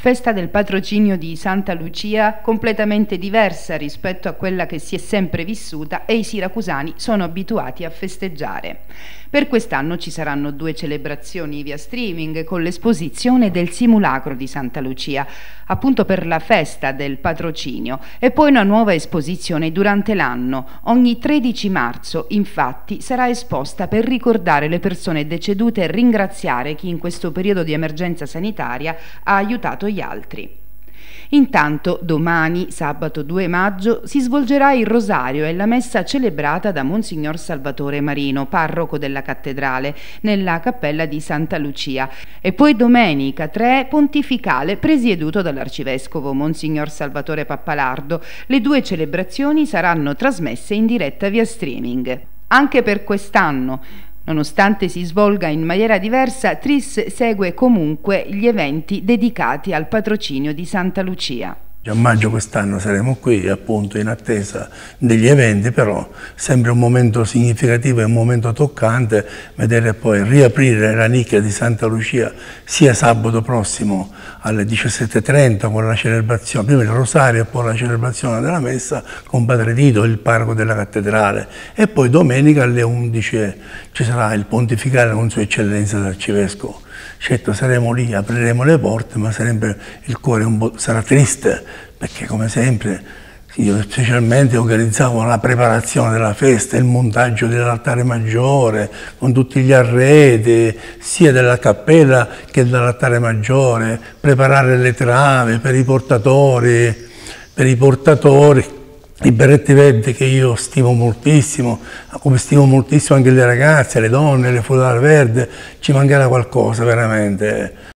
Festa del patrocinio di Santa Lucia completamente diversa rispetto a quella che si è sempre vissuta e i siracusani sono abituati a festeggiare. Per quest'anno ci saranno due celebrazioni via streaming con l'esposizione del simulacro di Santa Lucia, appunto per la festa del patrocinio, e poi una nuova esposizione durante l'anno. Ogni 13 marzo, infatti, sarà esposta per ricordare le persone decedute e ringraziare chi in questo periodo di emergenza sanitaria ha aiutato gli altri. Intanto domani, sabato 2 maggio, si svolgerà il rosario e la messa celebrata da Monsignor Salvatore Marino, parroco della cattedrale, nella cappella di Santa Lucia e poi domenica 3 pontificale presieduto dall'arcivescovo Monsignor Salvatore Pappalardo. Le due celebrazioni saranno trasmesse in diretta via streaming. Anche per quest'anno Nonostante si svolga in maniera diversa, Tris segue comunque gli eventi dedicati al patrocinio di Santa Lucia. A maggio quest'anno saremo qui appunto in attesa degli eventi, però sempre un momento significativo e un momento toccante vedere poi riaprire la nicchia di Santa Lucia sia sabato prossimo alle 17.30 con la celebrazione, prima il rosario e poi la celebrazione della messa con Padre Tito, il parco della cattedrale. E poi domenica alle 11 ci sarà il pontificale con Sua Eccellenza d'Arcivescovo Certo saremo lì, apriremo le porte, ma il cuore sarà triste, perché come sempre io specialmente organizzavo la preparazione della festa, il montaggio dell'altare maggiore, con tutti gli arredi, sia della cappella che dell'altare maggiore, preparare le trave per i portatori, per i portatori i berretti verdi che io stimo moltissimo, come stimo moltissimo anche le ragazze, le donne, le foulard verde, ci mancherà qualcosa veramente.